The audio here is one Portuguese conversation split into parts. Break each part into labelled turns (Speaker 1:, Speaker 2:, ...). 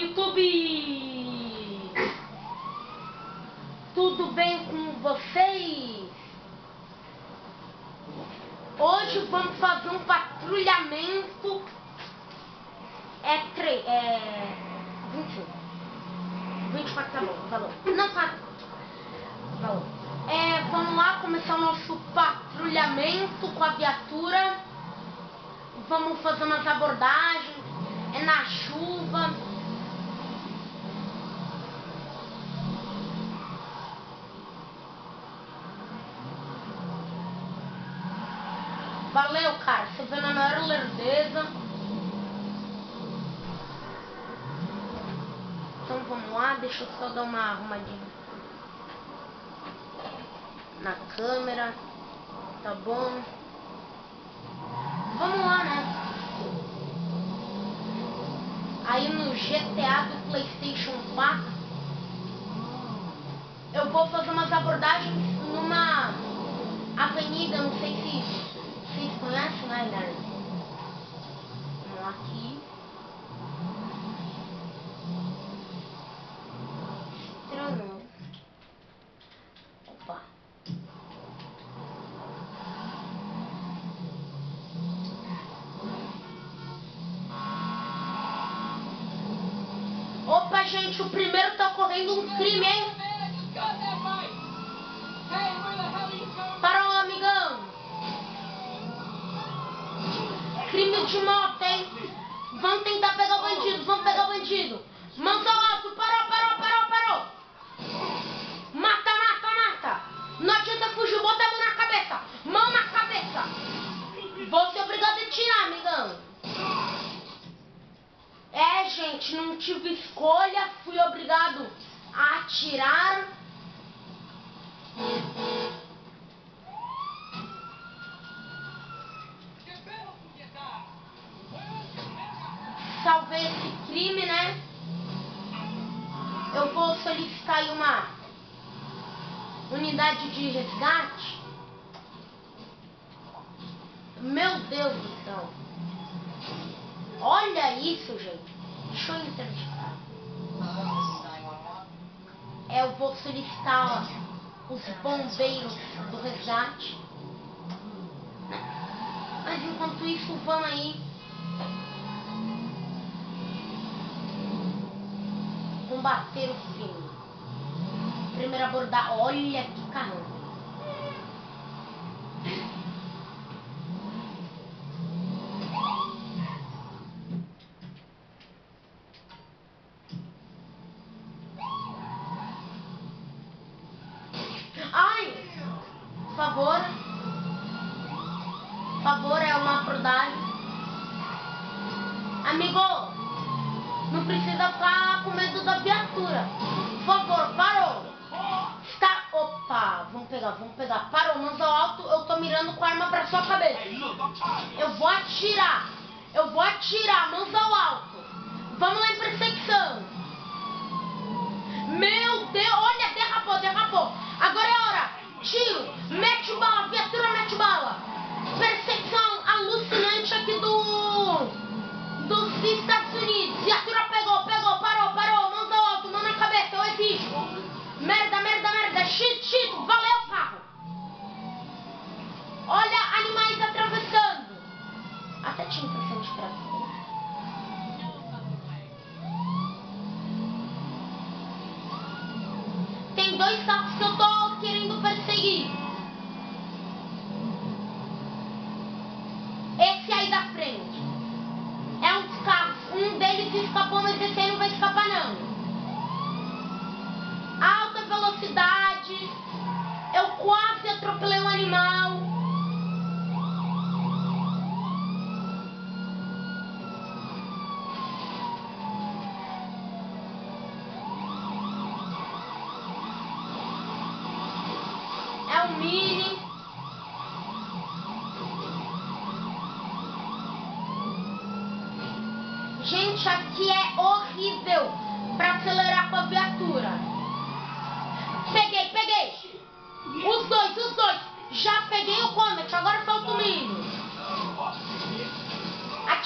Speaker 1: YouTube! Tudo bem com vocês? Hoje vamos fazer um patrulhamento. É, tre é 21. 24 tá bom, falou. Não tá. Falou. É, vamos lá começar o nosso patrulhamento com a viatura. Vamos fazer umas abordagens. É na chuva. Valeu, cara. Você vê na maior lerdeza. Então vamos lá, deixa eu só dar uma arrumadinha na câmera. Tá bom? Vamos lá, né? Aí no GTA do Playstation 4 eu vou fazer umas abordagens numa avenida, não sei se né, galera? Vamos aqui. Estranho. Opa. Opa, gente, o primeiro tá ocorrendo um crime, hein? Crime de moto, hein? Vamos tentar pegar o bandido, vamos pegar o bandido. Mãos ao alto, parou, parou, parou, parou. Mata, mata, mata. Não adianta fugir, bota a mão na cabeça. Mão na cabeça. Vou ser obrigado a tirar, amigão. É, gente, não tive escolha, fui obrigado a atirar. De resgate. Meu Deus do céu. Olha isso, gente. Deixa eu interditar. É, eu vou solicitar os bombeiros do resgate. Mas enquanto isso, vão aí. Combater o crime. Primeiro abordar. Olha que caramba. Ai! Favor. Favor, é uma abordagem. Amigo, não precisa ficar com medo da viatura. Por favor, parou. Pegar, vamos pegar. Parou, mãos ao alto. Eu tô mirando com a arma pra sua cabeça. Eu vou atirar. Eu vou atirar, mãos ao alto. Vamos lá em perseguição. Meu Deus, olha, derrapou, derrapou. Agora é a hora. Tiro, mete bala, viatura mete bala. Perseguição alucinante aqui do dos Estados Unidos.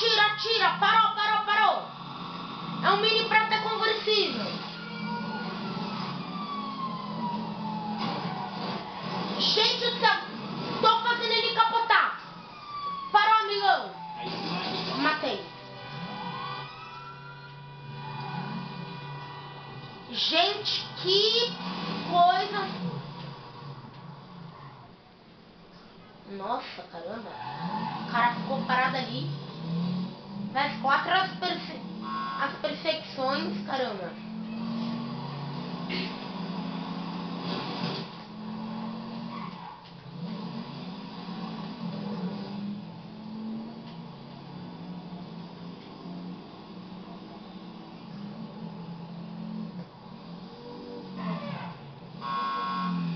Speaker 1: atira, atira, parou, parou, parou. É um mini prata conversível. Gente do céu, tô fazendo ele capotar. Parou, amigão. Matei. Gente, que coisa. Nossa, caramba. O cara ficou parado ali. Vai quatro as, perse... as perseguições, caramba.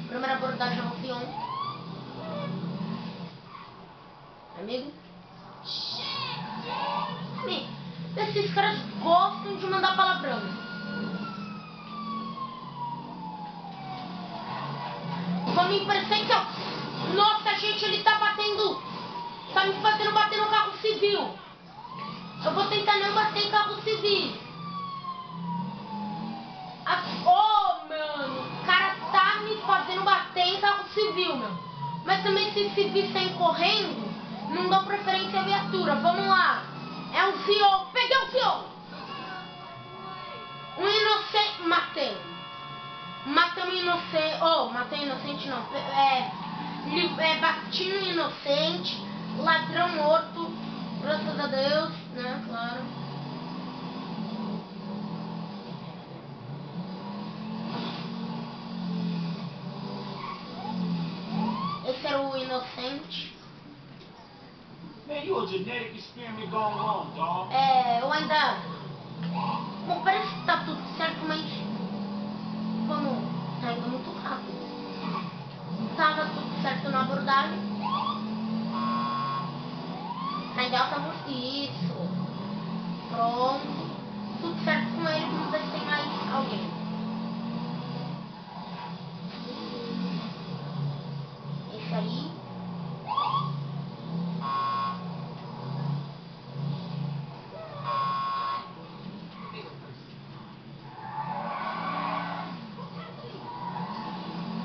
Speaker 1: Primeira abordagem ao peão. Amigo? Amigo, esses caras gostam de mandar palavrão. Vamos em perseguição. Nossa, gente, ele tá batendo. Tá me fazendo bater no carro civil. Eu vou tentar não bater em carro civil. A- Ô, mano, o cara tá me fazendo bater em carro civil, meu. Mas também se civis saem correndo, não dou preferência à viatura. Vamos lá. É um CEO. Peguei o CEO. Um inocente. Matei. Matei um inocente. Oh, matei um inocente não. É, é, bati um inocente. Ladrão morto. Graças a Deus, né? Claro. Esse era o inocente.
Speaker 2: Man, you a genetic experiment gone wrong, dog.
Speaker 1: É, eu ainda. Bom, parece que tá tudo certo, mas. Vamos. Tá indo muito rápido. Tava tudo certo na abordagem. Ainda tava. Isso. Pronto. Tudo certo com ele. Vamos ver se tem mais alguém. Esse aí.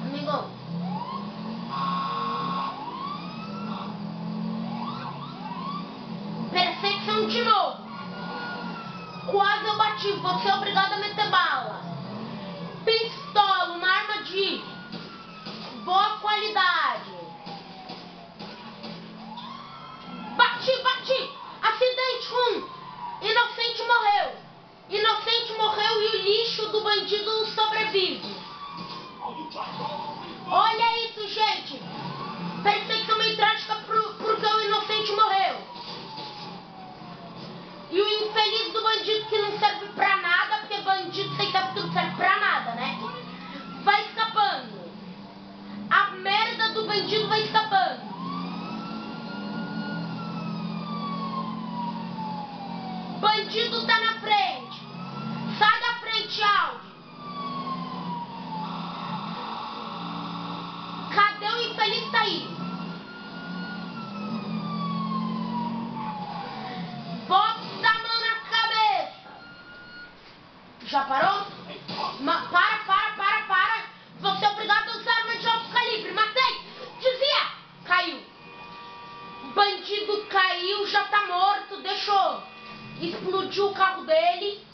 Speaker 1: Amigo. Perseguição de novo. Quase eu bati. Você é obrigado a meter bala. Pistola, uma arma de boa qualidade. Bati, bati. Acidente um. Inocente morreu. Inocente morreu e o lixo do bandido sobrevive.
Speaker 2: Oh, you trying to roll with me?
Speaker 1: Olha isso, gente! Perseguição meio trágica pro- porque o inocente morreu. O infeliz do bandido que não serve pra nada, porque bandido sabe que não serve pra nada, né? Vai escapando. A merda do bandido vai escapando. Bandido tá na frente. Sai da frente, Audi. Cadê o infeliz tá aí? Já tá morto. Deixou. Explodiu o carro dele.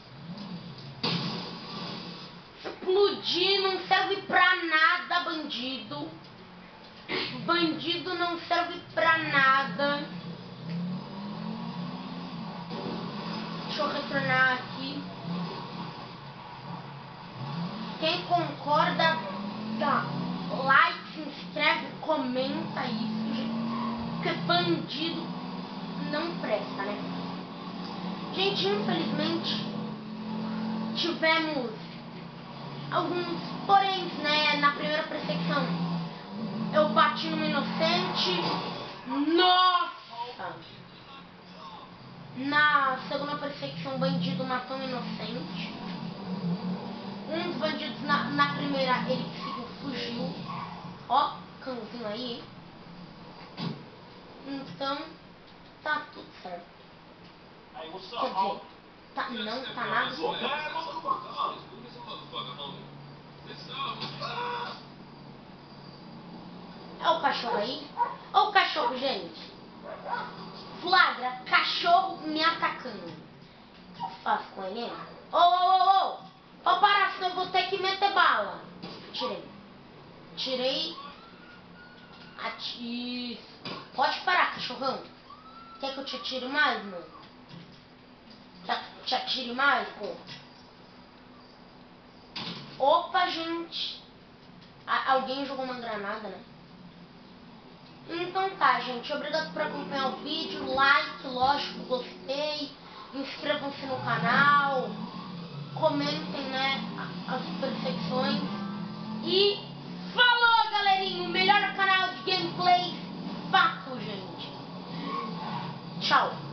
Speaker 1: Explodir não serve pra nada, bandido. Bandido não serve pra nada. Deixa eu retornar aqui. Quem concorda, dá like, se inscreve, comenta isso, gente. Porque bandido não presta, né? Gente, infelizmente, tivemos alguns poréns, né, na primeira perseguição. Eu bati num inocente. Nossa! Na segunda perseguição, o bandido matou um inocente. Um dos bandidos na, na primeira, ele conseguiu fugiu. Ó, cãozinho aí. Então, certo.
Speaker 2: Hey, what's
Speaker 1: Quer
Speaker 2: up,
Speaker 1: dizer,
Speaker 2: homie?
Speaker 1: tá, não tá nada? É o cachorro aí? Ó o cachorro, gente. Flagra, cachorro me atacando. my name. Ô, ô, ô, ô! Ô, para, senão eu vou ter que meter bala. Tirei. Tirei. Ati... Pode parar, cachorrão. Quer que eu te atire mais, mano? Te atire mais, pô? Opa, gente. A- alguém jogou uma granada, né? Então tá, gente. Obrigado por acompanhar o vídeo. Like, lógico, gostei. Inscrevam-se no canal. Comentem, né, as percepções. E falou, galerinha. O melhor canal de gameplays. Fato, gente. Chao.